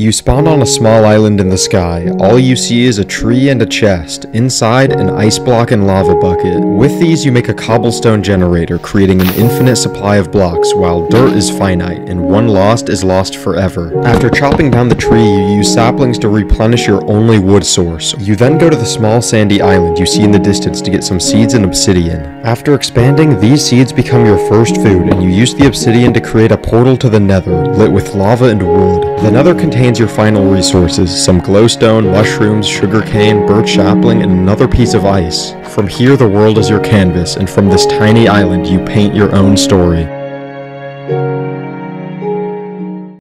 You spawn on a small island in the sky. All you see is a tree and a chest. Inside, an ice block and lava bucket. With these, you make a cobblestone generator, creating an infinite supply of blocks, while dirt is finite, and one lost is lost forever. After chopping down the tree, you use saplings to replenish your only wood source. You then go to the small sandy island you see in the distance to get some seeds and obsidian. After expanding, these seeds become your first food, and you use the obsidian to create a portal to the nether, lit with lava and wood. Another contains your final resources, some glowstone, mushrooms, sugarcane, birch sapling, and another piece of ice. From here the world is your canvas, and from this tiny island you paint your own story.